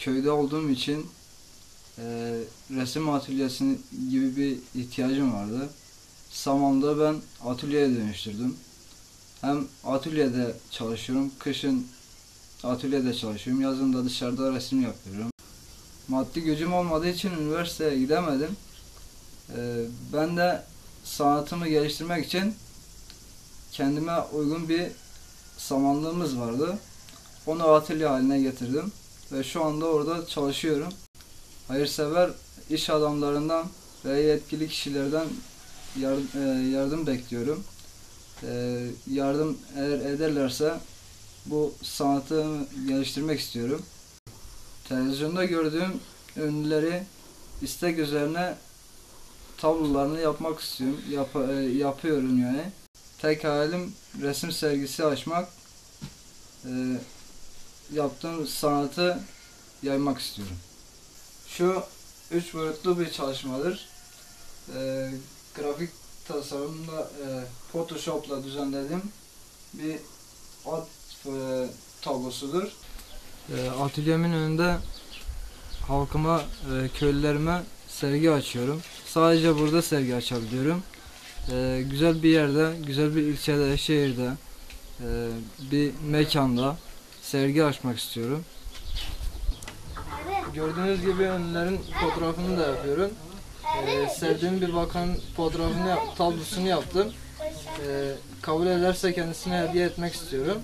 köyde olduğum için e, resim atölyesi gibi bir ihtiyacım vardı. Samanlığı ben atölyeye dönüştürdüm. Hem atölyede çalışıyorum, kışın atölyede çalışıyorum, yazın da dışarıda resim yapıyorum. Maddi gücüm olmadığı için üniversiteye gidemedim. E, ben de sanatımı geliştirmek için kendime uygun bir samanlığımız vardı. Onu atölye haline getirdim ve şu anda orada çalışıyorum. Hayırsever iş adamlarından ve yetkili kişilerden yardım, yardım bekliyorum. E, yardım eğer ederlerse bu sanatı geliştirmek istiyorum. Televizyonda gördüğüm ünlüleri istek üzerine tablolarını yapmak istiyorum. Yap, e, yapıyorum yani. Tek hayalim resim sergisi açmak. E, yaptığım sanatı yaymak istiyorum. Şu üç boyutlu bir çalışmadır. E, grafik tasarımda e, Photoshop'la düzenledim bir at e, tablosudur. E, atölyemin önünde halkıma, e, köylülerime sergi açıyorum. Sadece burada sergi açabiliyorum. E, güzel bir yerde, güzel bir ilçede, şehirde, e, bir mekanda sergi açmak istiyorum. Gördüğünüz gibi ünlülerin fotoğrafını da yapıyorum. E, sevdiğim bir bakan fotoğrafını, yap- tablosunu yaptım. E, kabul ederse kendisine hediye etmek istiyorum.